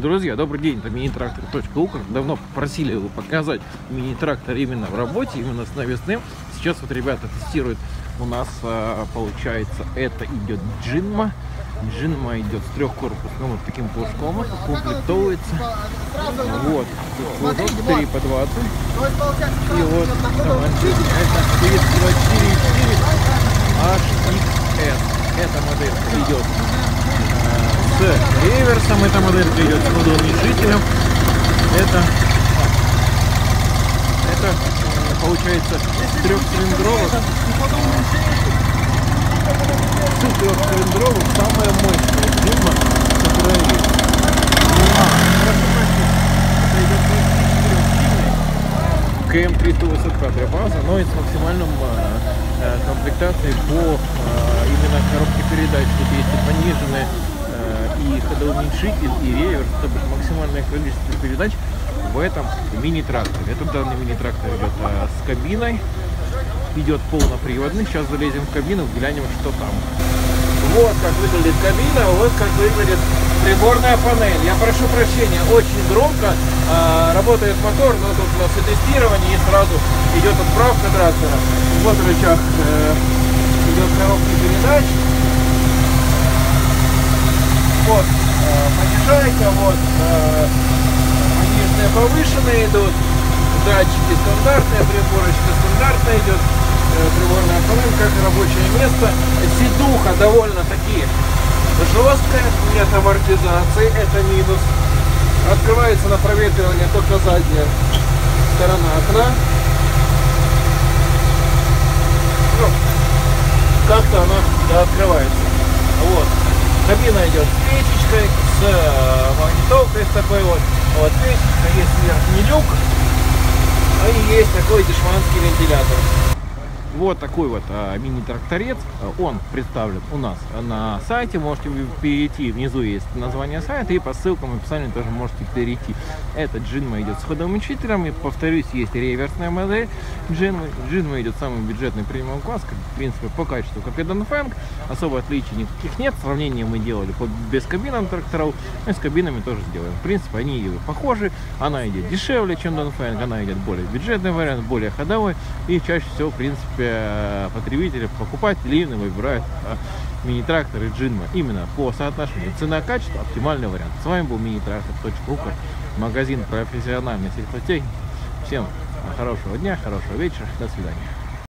Друзья, добрый день, это мини-трактор.укр. Давно просили его показать мини-трактор именно в работе, именно с навесным. Сейчас вот ребята тестируют. У нас а, получается это идет Джинма. Джинма идет с трехкорпусным вот таким пушком, комплектовывается. Вот, тут 3 по 20. И вот Джинма, это 424 HXS. Эта модель идет с реверсом. Эта моделька идет с водоуменьшителем. Это, это получается трехцилиндровых. Трехцилиндровых самая мощная фирма, которая есть. КМ-385 база, но и с максимальным э, комплектацией по э, именно коробке передач. Тут есть и пониженные и ходоуменьшитель, и реверс, то есть максимальное количество передач в этом мини-тракторе. Этот данный мини-трактор идет а, с кабиной, идет полноприводный. Сейчас залезем в кабину, глянем, что там. Вот как выглядит кабина, вот как выглядит приборная панель. Я прошу прощения, очень громко а, работает мотор, но тут у нас и тестирование, и сразу идет отправка трактора. Вот рычаг э, идет коробка передач вот э, понижайка, вот э, пониженные, повышенные идут, датчики стандартные, приборочка стандартная идет, э, приборная и рабочее место. Сидуха довольно-таки жесткая, нет амортизации, это минус. Открывается на проветривание только задняя сторона окна. Ну, как-то она да, открывается. Вот. Кабина идет с печечкой, с магнитолкой с такой вот. Вот печечка, есть верхний люк, а и есть такой дешманский вентилятор. Вот такой вот а, мини-тракторец. Он представлен у нас на сайте. Можете перейти. Внизу есть название сайта. И по ссылкам в описании тоже можете перейти. Этот Джинма идет с ходоумечителем. И повторюсь, есть реверсная модель Джинма. Джинма идет самый бюджетный премиум класс. В принципе, по качеству, как и Донфэнг. Особо отличий никаких нет. Сравнение мы делали по бескабинным тракторов. И с кабинами тоже сделаем. В принципе, они похожи. Она идет дешевле, чем Донфэнг. Она идет более бюджетный вариант, более ходовой. И чаще всего, в принципе, потребители, покупатели именно выбирают мини-тракторы Джинма именно по соотношению цена-качество, оптимальный вариант. С вами был мини-трактор.укр, магазин профессиональной сельхозтехники. Всем хорошего дня, хорошего вечера, до свидания.